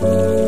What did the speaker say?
嗯。